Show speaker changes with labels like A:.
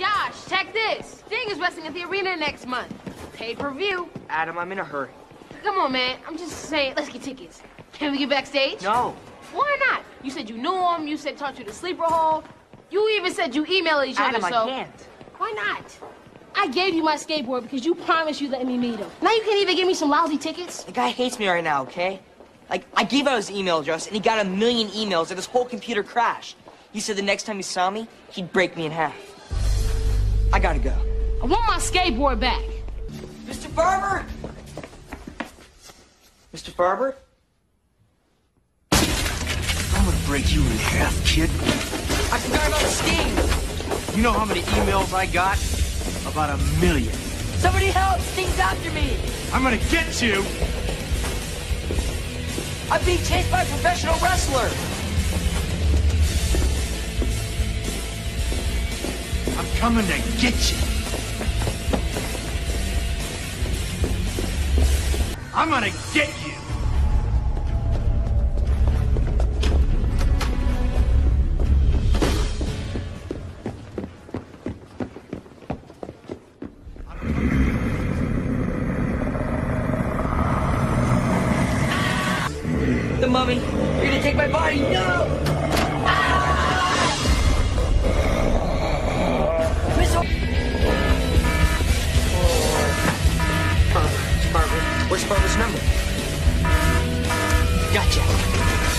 A: Josh, check this. Sting is wrestling at the arena next month. Pay per view.
B: Adam, I'm in a hurry.
A: Come on, man. I'm just saying, let's get tickets. Can we get backstage?
B: No.
A: Why not? You said you knew him. You said talk to the sleeper hold. You even said you emailed each other. Adam, other. I So
B: can't.
A: why not? I gave you my skateboard because you promised you let me meet him. Now you can't even give me some lousy tickets.
B: The guy hates me right now, okay? Like, I gave out his email address, and he got a million emails, and his whole computer crashed. He said the next time he saw me, he'd break me in half. I gotta go.
A: I want my skateboard back.
B: Mr. Farber? Mr. Farber? I'm
C: gonna break you in half, kid.
B: I forgot about Sting.
C: You know how many emails I got? About a million.
B: Somebody help! Sting's after me.
C: I'm gonna get you!
B: I'm being chased by a professional wrestler.
C: coming to get you. I'm gonna get you.
B: The mummy, you're gonna take my body, no! Bush Brothers number. Gotcha.